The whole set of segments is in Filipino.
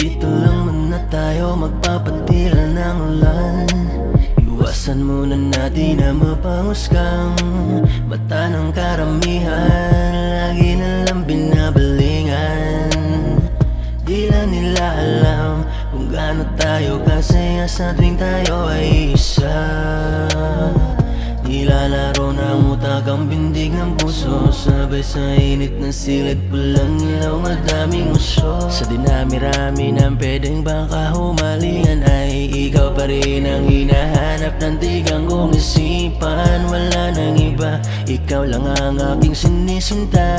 Dito lang muna tayo magpapatila ng ulan. Iwasan muna natin na mapangusgang Mata ng karamihan tayo kasaya sa tuwing tayo ay isa. Nilalaro ng utak ang bindig ng puso. Sabay sa init ng silid Pulang ilaw madaming usyo. Sa dinami-rami ng pwedeng baka humalingan Ay ikaw pa rin ang hinahanap ng tigang kong isipan Wala nang iba, ikaw lang ang aking sinisinta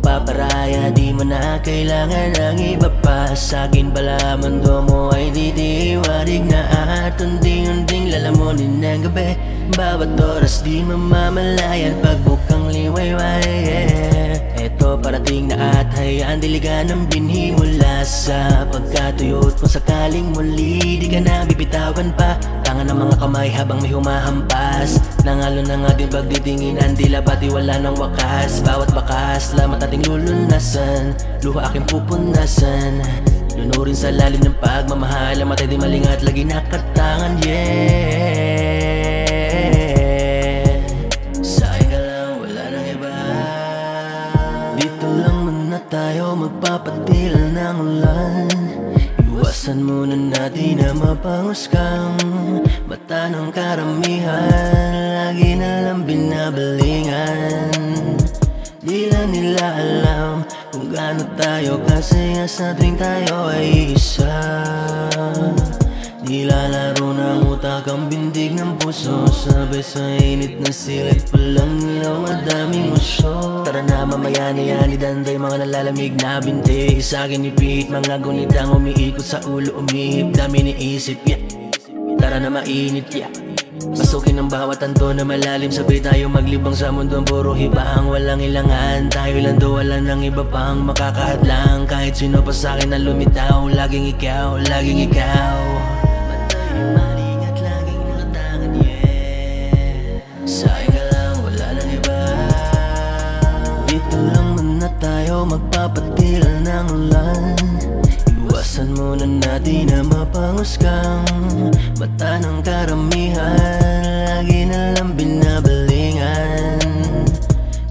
magpaparaya di mo na kailangan ng iba pa Sa akin pala mundo mo ay ditiwarig na At unting-unting lalamunin ng gabi Bawat oras di mamamalayan Pag bukang liwayway yeah. Eto parating na at hayaan diligan ng binhi mula sa pagkatuyo. At kung sakaling muli di ka na bibitawan pa. Tangan ng mga kamay habang may humahampas. Nangalo ng ating pagditinginan Tila pati wala ng wakas. Bawat bakas lamat ating lulunasan. Luha aking pupunasan. Lunurin sa lalim ng pagmamahal matay di malingat lagi nakatangan Yeah Dito lang muna tayo magpapatila ng ulan. Iwasan muna natin na mapangusgang. Mata ng karamihan Lagi na lang binabalingan. Di lang nila alam Kung gaano tayo kasaya sa tuwing tayo ay isa. Nilalaro ng utak ang bindig ng puso Sabay sa init ng silid. Palang ilaw madaming usyo. Tara na mamaya na yan Idanday mga nalalamig na binti Sa akin ipihit mga gunitang umiikot sa ulo Umihip. Dami ni isip yeah. Tara na mainit yeah. Pasukin ang bawat anto na malalim. Sabay tayo maglibang sa mundo ang puro hibang Walang ilangan. Tayo lang do wala nang iba pang makakahadlang Kahit sino pa sa akin na lumitaw Laging ikaw, laging ikaw tayo magpapatila ng ulan. Iwasan muna natin na mapangusgang Mata ng karamihan. Lagi na binabalingan.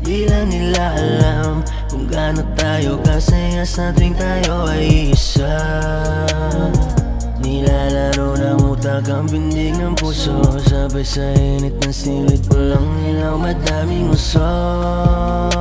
Di lang nila alam Kung gaano tayo kasaya sa tuwing tayo ay isa. Nilalaro ng utak ang bindig ng puso. Sabay sa init ng silid Walang ilaw madaming usok